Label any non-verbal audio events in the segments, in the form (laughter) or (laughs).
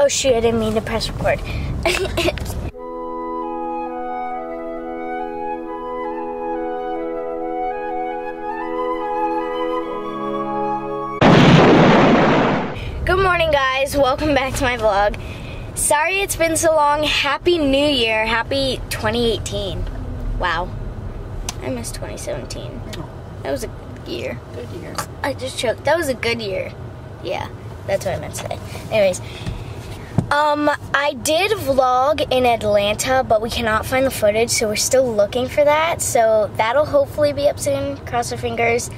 Oh shoot, I didn't mean to press record. (laughs) Good morning guys, welcome back to my vlog. Sorry it's been so long. Happy New Year. Happy 2018. Wow. I missed 2017. That was a year. Good year. I just choked. That was a good year. Yeah, that's what I meant to say. Anyways, um, I did vlog in Atlanta, but we cannot find the footage, so we're still looking for that. So that'll hopefully be up soon. Cross our fingers.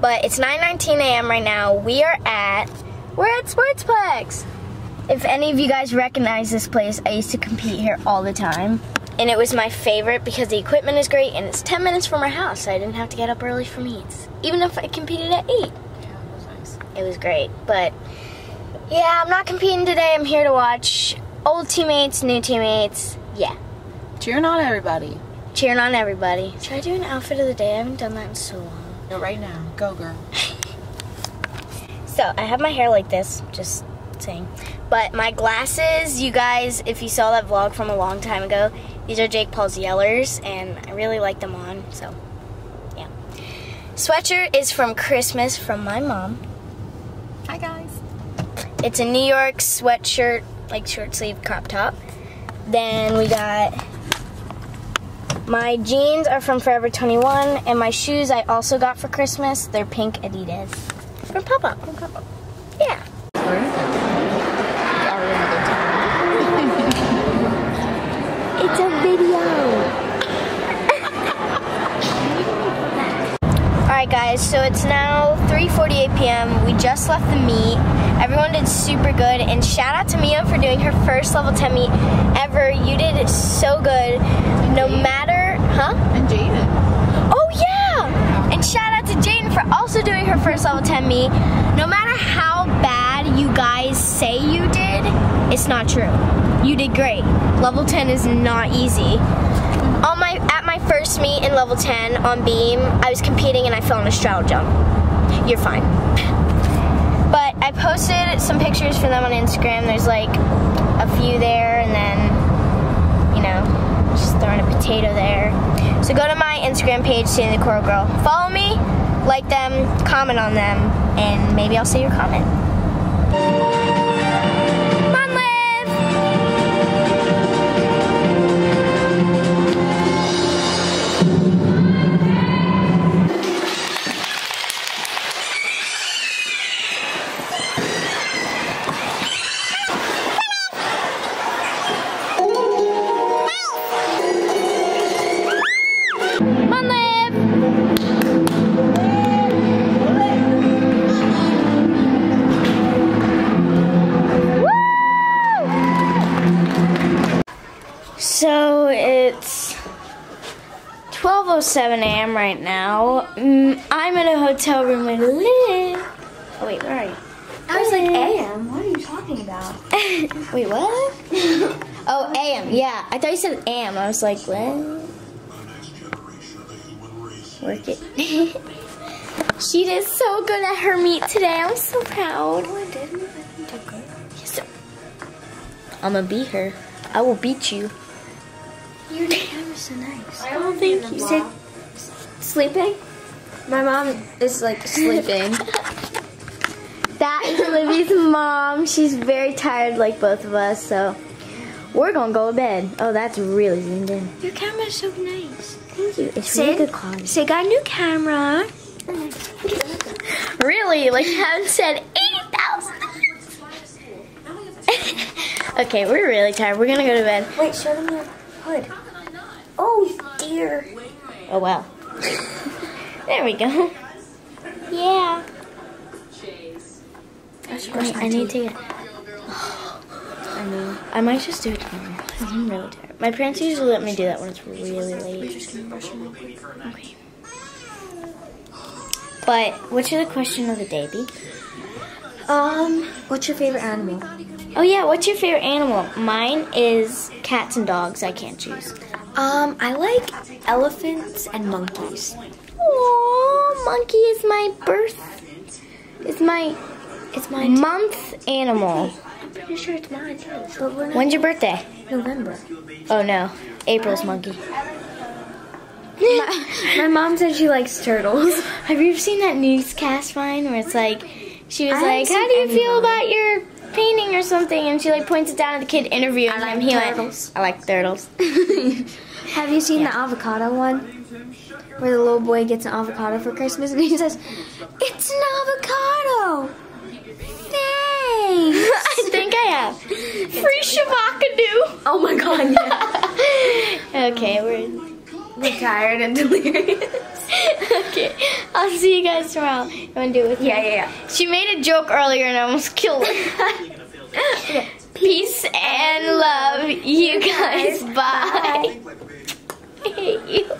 But it's 9:19 a.m. right now. We are at we're at Sportsplex. If any of you guys recognize this place, I used to compete here all the time. And it was my favorite because the equipment is great and it's 10 minutes from our house, so I didn't have to get up early for meets. Even if I competed at 8. Yeah, it was nice. It was great. But yeah, I'm not competing today. I'm here to watch old teammates, new teammates. Yeah. Cheering on everybody. Cheering on everybody. Should I do an outfit of the day? I haven't done that in so long. Go right now. Go, girl. (laughs) So I have my hair like this, just saying. But my glasses, you guys, if you saw that vlog from a long time ago, these are Jake Paul's Yellers, and I really like them on, so yeah. Sweatshirt is from Christmas from my mom. Hi, guys. It's a New York sweatshirt, like short sleeve crop top. Then we got my jeans are from Forever 21, and my shoes I also got for Christmas. They're pink Adidas from Pop Up. From Pop Up. Yeah. (laughs) It's a video. (laughs) Alright guys, so it's now 3.48 p.m. We just left the meet. Everyone did super good and shout out to Mia for doing her first level 10 meet ever. You did so good. No matter, huh? And Jaden. Oh yeah! And shout out to Jaden for also doing her first level 10 meet. No matter how bad you guys say you did, it's not true. You did great. Level 10 is not easy. On my at my first meet in level 10 on beam, I was competing and I fell on a straddle jump. You're fine. But I posted some pictures for them on Instagram. There's like a few there and then you know, just throwing a potato there. So go to my Instagram page, Sandy the Coral Girl. Follow me, like them, comment on them, and maybe I'll see your comment. So it's 12:07 a.m. right now. Mm, I'm in a hotel room with Liv. Oh wait, where are you? I was like, AM? What are you talking about? (laughs) Wait, what? (laughs) oh, AM. Yeah, I thought you said AM. I was like, what? Work it. (laughs) she did so good at her meet today. I'm so proud. Oh, I didn't. I didn't good. Yes. I'm gonna beat her. I will beat you. Your camera's so nice. I oh, thank you. Sit. Sleeping? My mom is like sleeping. That is Livy's mom. She's very tired, like both of us. So we're gonna go to bed. Oh, that's really zoomed in. Your camera's so nice. Thank you. It's Say, really good quality. say, got a new camera. Really? Like you haven't said eight thousand. (laughs) okay, we're really tired. We're gonna go to bed. Wait, show them your hood. Oh dear. Oh wow. (laughs) there we go. Yeah. Wait, I need to get. I know. I might just do it tomorrow. I'm really tired. My parents usually let me do that when it's really late. Okay. But what should the question of the day be? Um, what's your favorite animal? Oh yeah, what's your favorite animal? Mine is cats and dogs. I can't choose. Um, I like elephants and monkeys. Oh, monkey is my birth. It's my. It's my month animal. I'm pretty sure it's mine too. We're When's your birthday? November. Oh no, April's monkey. My, (laughs) my mom said she likes turtles. (laughs) Have you ever seen that newscast Vine where it's like, she was I like, "How do you feel about your painting or something?" And she like points it down at the kid interviewing I like him. He turtles. went, "I like turtles." (laughs) Have you seen the avocado one? Where the little boy gets an avocado for Christmas and he says, It's an avocado! Thanks! (laughs) I think I have. Free shabakadoo. oh my god, yeah. (laughs) Okay, we're We're tired and delirious. (laughs) okay. I'll see you guys tomorrow. You wanna do it with me? Yeah, yeah, yeah. She made a joke earlier and I almost killed her. Okay. (laughs) Peace and love, you guys. Bye. I (laughs) hate you.